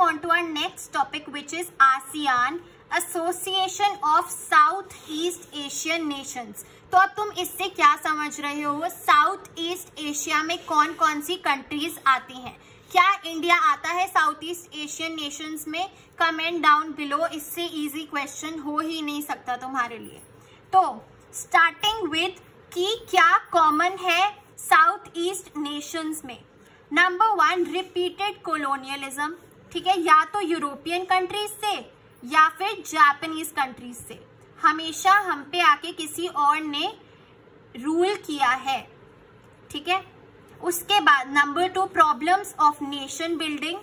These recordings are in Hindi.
Moving on to our next topic which is ASEAN Association of South East Asian Nations तो अब तुम इससे क्या समझ रहे हो? साउथ ईस्ट एशिया में कौन कौन सी कंट्रीज़ आती हैं? क्या इंडिया आता है साउथ ईस्ट एशियन नेशंस में? कमेंट डाउन बिलो इससे इजी क्वेश्चन हो ही नहीं सकता तुम्हारे लिए। तो स्टार्टिंग विथ कि क्या कॉमन है साउथ ईस्ट नेशंस में? नंबर वन रिपीटेड कोलोनियलिज्म ठीक है, या तो यूरोपियन कंट्रीज़ से, या फिर जापानीज कंट्रीज़ से। हमेशा हम पे आके किसी और ने रूल किया है, ठीक है? उसके बाद number two problems of nation building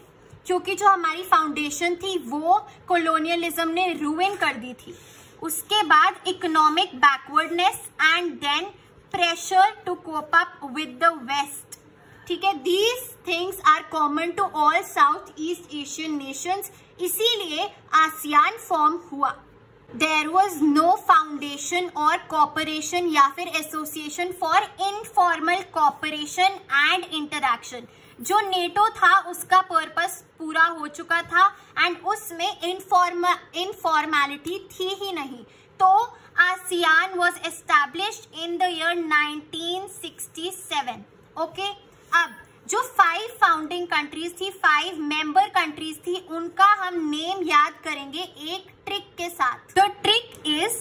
क्योंकि जो हमारी फाउंडेशन थी, वो कॉलोनियलिज्म ने रूइन कर दी थी। उसके बाद economic backwardness and then pressure to cope up with the West ठीक है? These things are common to all South East Asian nations इसीलिए आसियान फॉर्म हुआ। देर वॉज़ नो फाउंडेशन और कॉपरेशन या फिर association for informal cooperation and interaction जो नेटो था, उसका पर्पस पूरा हो चुका था एंड उसमें इनफॉर्म इनफॉर्मेलिटी थी ही नहीं। तो ASEAN was established in the year 1967 okay अब, जो फाइव फाउंडिंग कंट्रीज़ थी फाइव मेंबर कंट्रीज़ थी, उनका हम नेम याद करेंगे एक ट्रिक के साथ। तो trick is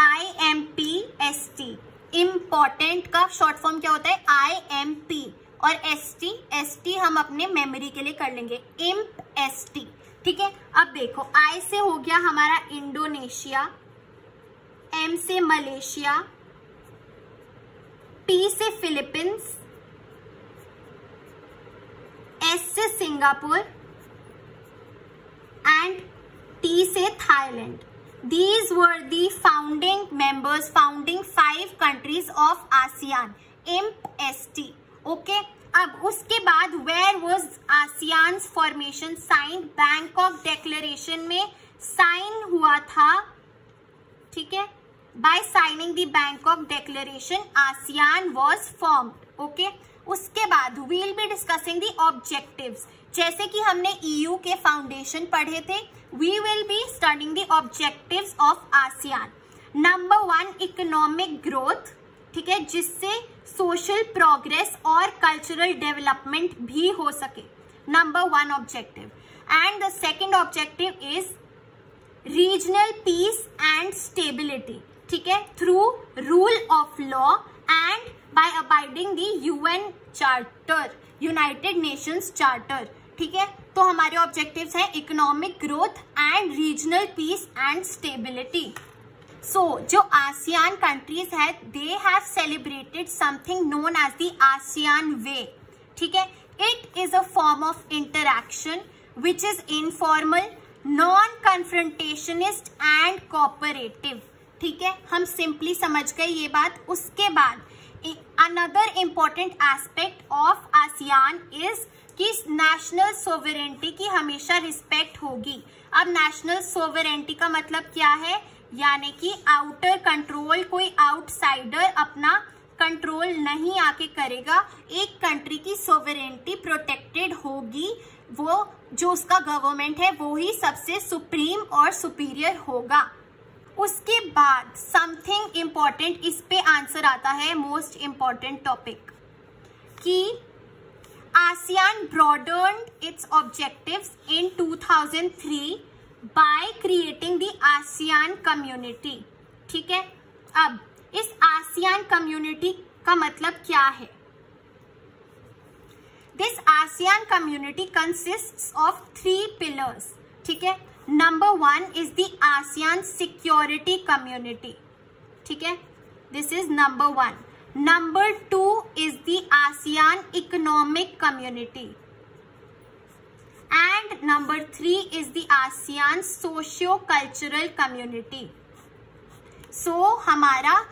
I M P S T important का शॉर्ट फॉर्म क्या होता है? आई एम पी और एस टी एस टी हम अपने मेमोरी के लिए कर लेंगे। इम्प एस टी ठीक है? अब देखो आई से हो गया हमारा इंडोनेशिया एम से मलेशिया पी से फिलीपींस एस से सिंगापुर एंड टी से Thailand. These were the founding members founding five countries of ASEAN imp S T okay अब उसके बाद where was ASEAN formation sign Bangkok declaration में साइन हुआ था, ठीक है? By signing the Bangkok declaration ASEAN was form okay उसके बाद we'll be discussing the objectives जैसे कि हमने ईयू e के फाउंडेशन पढ़े थे we will be studying the objectives of ASEAN number one economic growth ठीक है, जिससे सोशल प्रोग्रेस और कल्चरल डेवलपमेंट भी हो सके. Number one objective and the second objective is regional peace and stability ठीक है through rule of law and by abiding the UN charter United Nations charter ठीक है? तो हमारे ऑब्जेक्टिव्स हैं economic growth and regional peace and stability so जो आसियान कंट्रीज़ है they have celebrated something known as the ASEAN way ठीक है? It is a form of interaction which is informal non confrontationist and cooperative ठीक है? हम सिंपली समझ गए ये बात। उसके बाद another important aspect of ASEAN is कि नेशनल सोवरेंटी की हमेशा रिस्पेक्ट होगी। अब नेशनल सोवरेंटी का मतलब क्या है? यानी कि आउटर कंट्रोल कोई आउटसाइडर अपना कंट्रोल नहीं आके करेगा। एक कंट्री की सोवरेंटी प्रोटेक्टेड होगी। वो, जो उसका गवर्नमेंट है, वो ही सबसे सुप्रीम और सुपीरियर होगा। उसके बाद समथिंग इंपॉर्टेंट इस पे आंसर आता है मोस्ट इंपॉर्टेंट टॉपिक कि ASEAN broadened its objectives in 2003 by creating the ASEAN community ठीक है? अब, इस आसियान कम्युनिटी का मतलब क्या है? This ASEAN community consist of three pillars ठीक है? number one is the ASEAN Security Community. Okay? This is number one. Number two is the ASEAN Economic Community. And number three is the ASEAN Socio-Cultural Community. So, Hamara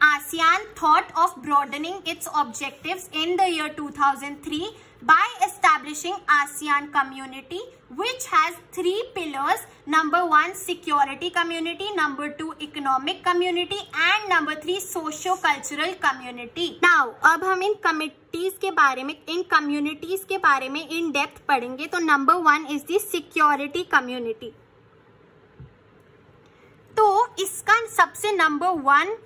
ASEAN thought of broadening its objectives in the year 2003 by establishing ASEAN community which has three pillars number one security community number two economic community and number three socio cultural community now अब हम इन कमिटीज के बारे में इन कम्युनिटीज के बारे में इन डेप्थ पढ़ेंगे तो number one is the security community तो इसका सबसे नंबर वन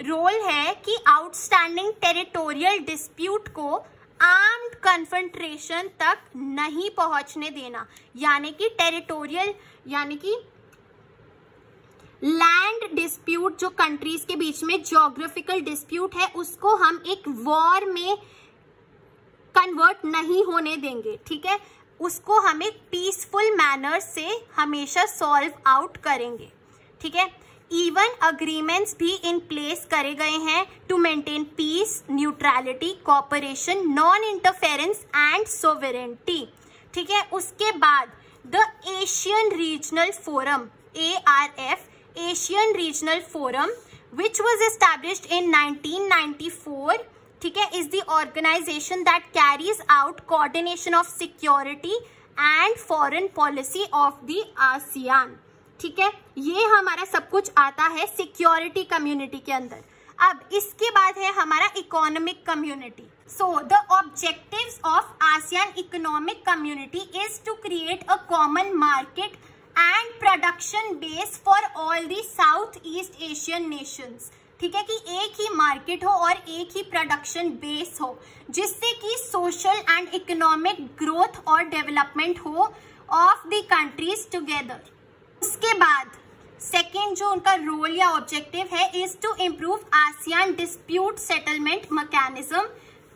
रोल है कि आउटस्टैंडिंग टेरिटोरियल डिस्प्यूट को आर्म्ड कन्फंट्रेशन तक नहीं पहुँचने देना। यानी कि टेरिटोरियल यानी कि लैंड डिस्प्यूट जो कंट्रीज़ के बीच में जोग्राफिकल डिस्प्यूट है, उसको हम एक वॉर में कन्वर्ट नहीं होने देंगे, ठीक है? उसको हम एक पीसफुल मैनर से हमेशा सॉल्व आउट करेंगे, ठीक है? इवन अग्रीमेंट्स भी इन प्लेस करे गए हैं to maintain peace neutrality cooperation non interference and sovereignty ठीक है? उसके बाद the Asian regional forum A R F Asian regional forum which was established in 1994 ठीक है? Is the organization that carries out coordination of security and foreign policy of the ASEAN ठीक है? ये हमारा सब कुछ आता है सिक्योरिटी कम्युनिटी के अंदर। अब इसके बाद है हमारा economic community so the objectives of ASEAN economic community is to create a common market and production base for all the South East Asian nations ठीक है कि एक ही मार्केट हो और एक ही प्रोडक्शन बेस हो, जिससे कि सोशल एंड इकोनॉमिक ग्रोथ और डेवलपमेंट हो ऑफ़ द कंट्रीज़ टुगेदर उसके बाद सेकेंड जो उनका रोल या ऑब्जेक्टिव है is to improve ASEAN dispute settlement mechanism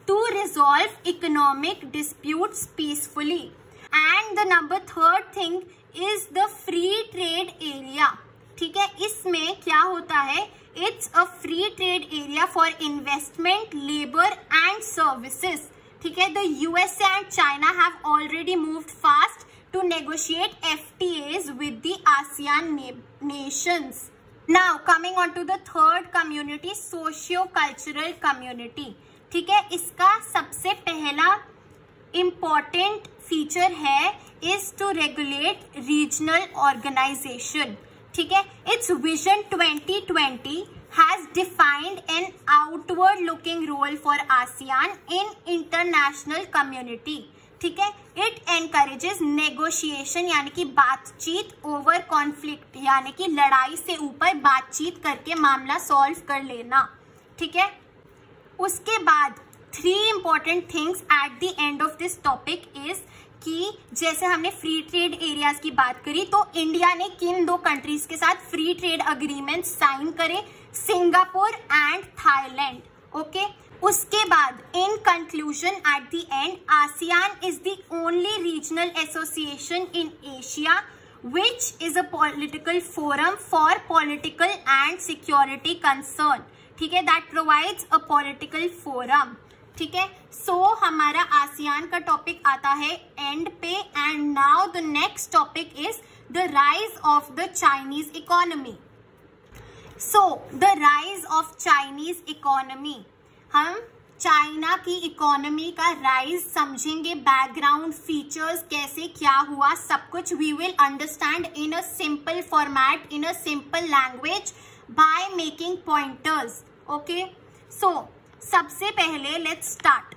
to resolve economic dispute peacefully and the number third thing is the free trade area ठीक है, इसमें क्या होता है? It's a free trade area for investment labour and services ठीक है the USA and China have already moved fast to negotiate FTAs with the ASEAN na nations. Now coming on to the third community, socio-cultural community. ठीक है इसका सबसे पहला इम्पॉर्टेंट फीचर है is to regulate regional organization ठीक है its vision 2020 has defined an outward looking role for ASEAN in international community. ठीक है? इट एनकरेजेस नेगोशिएशन यानी कि बातचीत ओवर कॉन्फ्लिक्ट यानी कि लड़ाई से ऊपर बातचीत करके मामला सॉल्व कर लेना। ठीक है? उसके बाद three important things at the end of this topic is कि जैसे हमने फ्री ट्रेड एरियाज़ की बात करी तो इंडिया ने किन दो कंट्रीज़ के साथ फ्री ट्रेड अग्रीमेंट साइन करे? सिंगापुर एंड थाईलैंड ओके उसके बाद in conclusion at the end ASEAN is the only regional association in Asia which is a political forum for political and security concern ठीक है? That provides a political forum ठीक है? सो हमारा आसियान का टॉपिक आता है एंड पे and now the next topic is the rise of the Chinese economy so the rise of Chinese economy हम चाइना की इकोनॉमी का राइज समझेंगे बैकग्राउंड फीचर्स कैसे, क्या हुआ, सब कुछ we will understand in a simple format in a simple language by making pointers okay so सबसे पहले let's start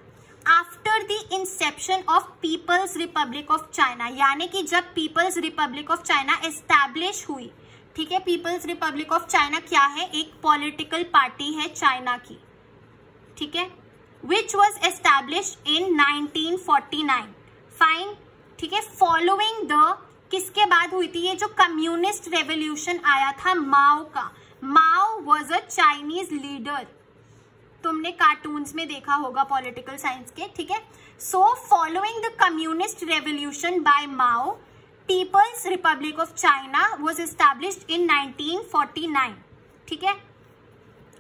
after the inception of People's Republic of China यानी कि जब People's Republic of China establish हुई, ठीक है? पीपल्स रिपब्लिक ऑफ़ चाइना क्या है? एक पॉलिटिकल पार्टी है चाइना की। ठीक है? Which was establish in 1949 fine ठीक है? फॉलोइंग द किसके बाद हुई थी ये जो कम्युनिस्ट रेवोल्यूशन आया था? माओ का. Mao was a Chinese leader तुमने कार्टून्स में देखा होगा पॉलिटिकल साइंस के, ठीक है? So following the communist revolution by Mao People's Republic of China was established in 1949 ठीक है?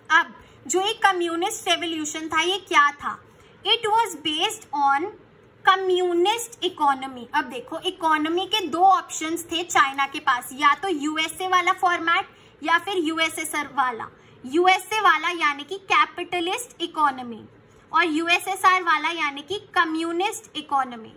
अब जो एक कम्युनिस्ट रेवोल्यूशन था, ये क्या था? It was based on communist economy अब देखो इकोनॉमी के दो ऑप्शंस थे चाइना के पास, या तो यूएसए वाला फॉर्मेट या फिर यूएसएसआर वाला। यूएसए वाला यानी कि कैपिटलिस्ट इकोनॉमी और यूएसएसआर वाला यानी कि communist economy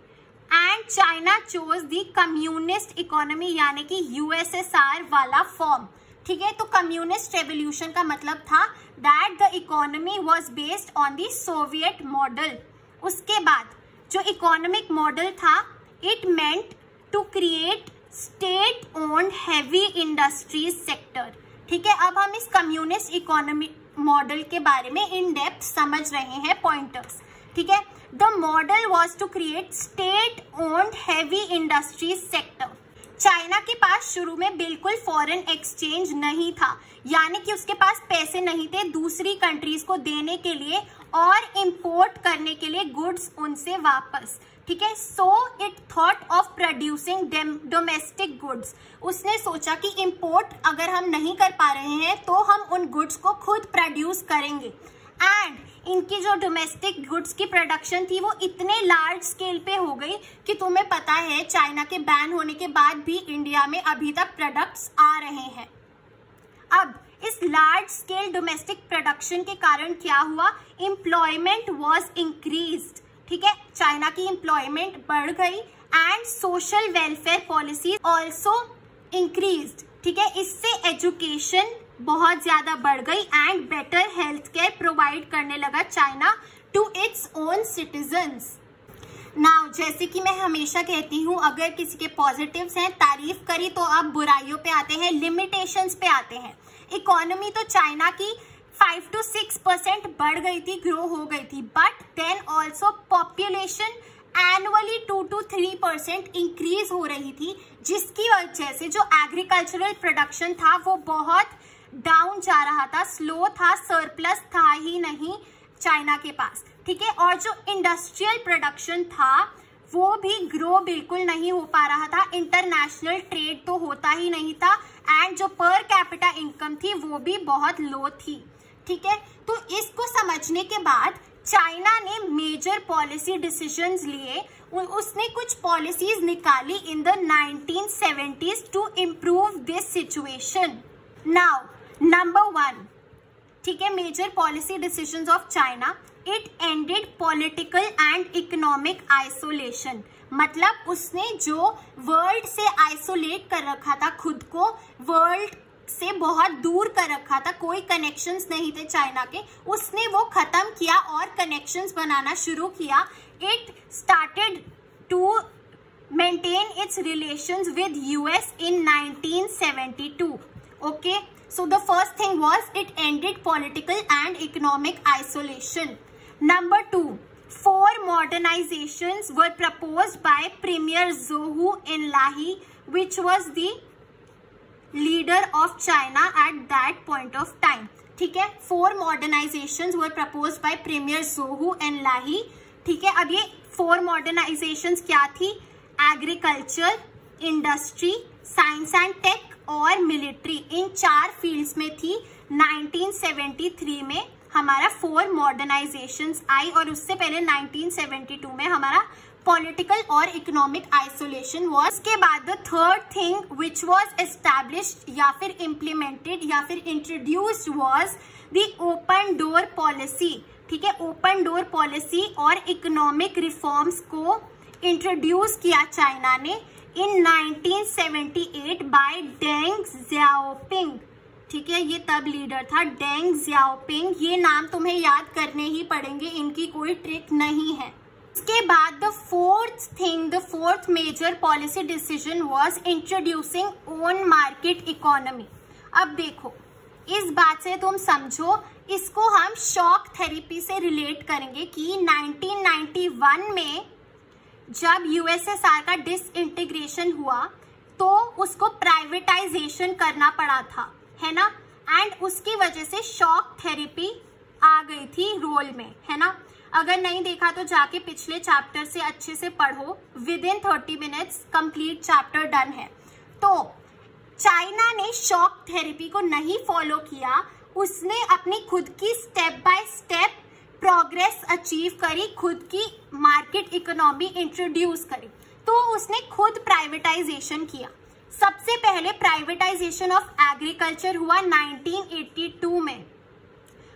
and China chose the communist economy यानी कि यूएसएसआर वाला फॉर्म ठीक है? तो कम्युनिस्ट रेवोल्यूशन का मतलब था that the economy was based on the Soviet model उसके बाद जो इकोनॉमिक मॉडल था it meant to create state owned heavy industries sector ठीक है? अब हम इस कम्युनिस्ट इकोनॉमिक मॉडल के बारे में इन डेप्थ समझ रहे हैं पॉइंटर्स ठीक है? The model was to create state owned heavy industries sector China के पास शुरू में बिल्कुल फॉरेन एक्सचेंज नहीं था। यानी कि उसके पास पैसे नहीं थे दूसरी कंट्रीज़ को देने के लिए और इंपोर्ट करने के लिए गुड्स उनसे वापस। ठीक है? So it thought of producing domestic goods उसने सोचा कि इंपोर्ट अगर हम नहीं कर पा रहे हैं तो हम उन गुड्स को खुद प्रोड्यूस करेंगे। एंड इनकी जो डोमेस्टिक गुड्स की प्रोडक्शन थी, वो इतने लार्ज स्केल पे हो गई कि तुम्हें पता है चाइना के बैन होने के बाद भी इंडिया में अभी तक प्रोडक्ट्स आ रहे हैं। अब इस लार्ज स्केल डोमेस्टिक प्रोडक्शन के कारण क्या हुआ? एम्प्लॉयमेंट वॉज़ इंक्रीज ठीक है? चाइना की एम्प्लॉयमेंट बढ़ गई and social welfare policy also increase ठीक है? इससे एजुकेशन बहुत ज़्यादा बढ़ गई and better health care provide करने लगा China to its own citizen now जैसे कि मैं हमेशा कहती हूँ, अगर किसी के पॉजिटिव्स हैं, तारीफ़ करी तो अब बुराइयों पे आते हैं लिमिटेशंस पे आते हैं। इकोनॉमी तो चाइना की फाइव टू सिक्स परसेंट बढ़ गई थी ग्रो हो गई थी but then also population annually two to three percent increase हो रही थी, जिसकी वजह से जो एग्रीकल्चरल प्रोडक्शन था, वो बहुत डाउन जा रहा था स्लो था सरप्लस था ही नहीं चाइना के पास, ठीक है? और जो इंडस्ट्रियल प्रोडक्शन था, वो भी ग्रो बिल्कुल नहीं हो पा रहा था। इंटरनेशनल ट्रेड तो होता ही नहीं था एंड जो पर कैपिटा इनकम थी, वो भी बहुत लो थी, ठीक है? तो इसको समझने के बाद चाइना ने मेजर पॉलिसी डिसीजंस लिए। उसने कुछ पॉलिसीज़ निकाली in the 1970s to improve this situation now number one ठीक है major policy decision of China it ended political and economic isolation मतलब उसने जो वर्ल्ड से आइसोलेट कर रखा था खुद को वर्ल्ड से बहुत दूर कर रखा था, कोई कनेक्शंस नहीं थे चाइना के, उसने वो खत्म किया और कनेक्शंस बनाना शुरू किया. It started to maintain its relations with US in 1972 okay okay? So the first thing was it ended political and economic isolation. Number two, four modernizations were proposed by Premier Zhou Enlai, which was the leader of China at that point of time. ठीक है four modernization were propose by premier Zhou Enlai ठीक है अब ये फोर मॉडर्नाइजेशन क्या थी agriculture industry science and tech और मिलिट्री इन चार फील्ड्स में थी। 1973 में हमारा फोर मॉडर्नाइजेशन आई और उससे पहले 1972 में हमारा पॉलिटिकल और इकोनॉमिक आइसोलेशन वॉज़ के बाद the third thing which was established या फिर इम्प्लीमेंटेड या फिर introduced was the open door policy ठीक है ओपन डोर पॉलिसी और इकोनॉमिक रिफॉर्म्स को इंट्रोड्यूस किया चाइना ने। इन 1978 बाय डेंग जियाओपिंग ठीक है, ये तब लीडर था डेंग जियाओपिंग ये नाम तुम्हें याद करने ही पड़ेंगे, इनकी कोई ट्रिक नहीं है। इसके बाद the fourth thing the fourth major policy decision was introducing own market economy अब देखो, इस बात से तुम समझो, इसको हम शॉक थेरेपी से रिलेट करेंगे कि 1991 में जब यूएसएसआर का डिसइंटीग्रेशन हुआ तो उसको प्राइवेटाइजेशन करना पड़ा था, है ना? एंड उसकी वजह से शॉक थेरेपी आ गई थी रोल में, है ना? अगर नहीं देखा तो जाके पिछले चैप्टर से अच्छे से पढ़ो। Within thirty minutes complete chapter done है। तो चाइना ने शॉक थेरेपी को नहीं फॉलो किया। उसने अपनी खुद की step by step progress achieve करी, खुद की मार्केट इकोनॉमी इंट्रोड्यूस करी। तो उसने खुद प्राइवेटाइजेशन किया। सबसे पहले प्राइवेटाइजेशन ऑफ़ एग्रीकल्चर हुआ 1982 में।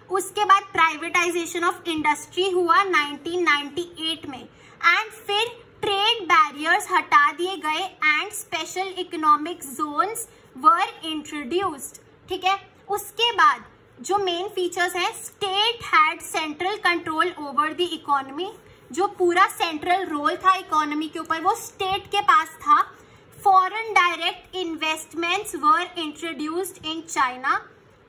उसके बाद प्राइवेटाइजेशन ऑफ़ इंडस्ट्री हुआ 1998 में। एंड फिर ट्रेड बैरियर्स हटा दिए गए and special economic zones were introduced ठीक है? उसके बाद जो मेन फीचर्स हैं state had central control over the economy जो पूरा सेंट्रल रोल था इकोनॉमी के ऊपर, वो स्टेट के पास था. Foreign direct investments were introduced in China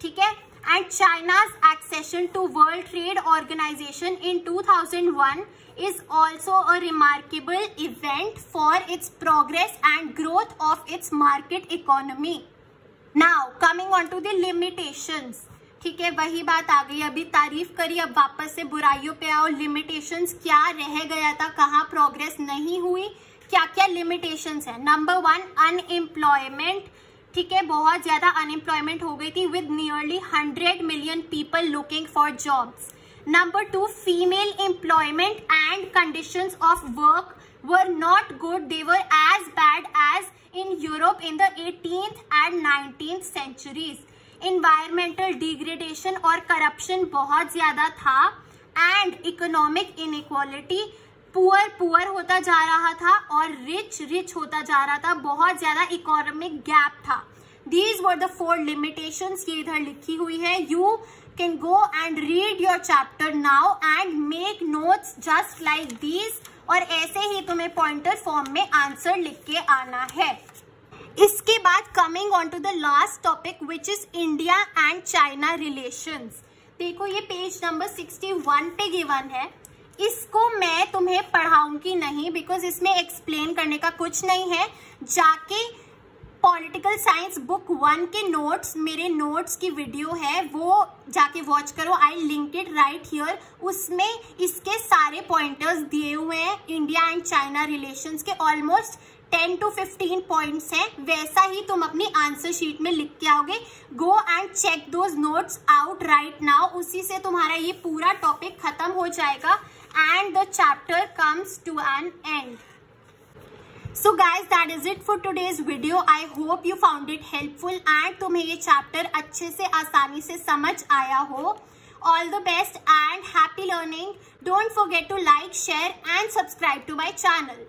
ठीक है? And China's accession to World Trade Organization in 2001 is also a remarkable event for its progress and growth of its market economy now coming on to the limitations ठीक है, वही बात आ गई। अभी तारीफ़ करी, अब वापस से बुराइयों पे आओ। लिमिटेशंस क्या रह गया था? कहाँ प्रोग्रेस नहीं हुई? क्या क्या लिमिटेशंस है? नंबर वन अनएम्प्लॉयमेंट ठीक है, बहुत ज़्यादा अनएम्प्लॉयमेंट हो गई थी with nearly hundred million people looking for jobs number two female employment and condition of work were not good were as bad as in Europe in the eighteen and nineteen centuries environmental degradation और करप्शन बहुत ज़्यादा था and economic inequality poor poor होता जा रहा था और रिच रिच होता जा रहा था। बहुत ज़्यादा इकोनॉमिक गैप था। These were the four limitation ये इधर लिखी हुई है। You can go and read your chapter now and make notes just like these और ऐसे ही तुम्हें पॉइंटर फॉर्म में आंसर लिख के आना है। इसके बाद coming on to the last topic which is India and China relation देखो, ये पेज नंबर 61 पे गिवन है। इसको मैं तुम्हें पढ़ाऊँगी नहीं बिकॉज़ इसमें एक्सप्लेन करने का कुछ नहीं है। जाके पॉलिटिकल साइंस बुक वन के नोट्स, मेरे नोट्स की वीडियो है, वो जाके वॉच करो। I link it right here उसमें इसके सारे पॉइंटर्स दिए हुए हैं। इंडिया एंड चाइना रिलेशंस के almost ten to fifteen points हैं। वैसा ही तुम अपनी आंसर शीट में लिख के आओगे। Go and check those notes out right now उसी से तुम्हारा ये पूरा टॉपिक खत्म हो जाएगा। And the chapter comes to an end. So guys that is it for today's video I hope you found it helpful and तुम्हें ये चैप्टर अच्छे से आसानी से समझ आया हो. All the best and happy learning don't forget to like share and subscribe to my channel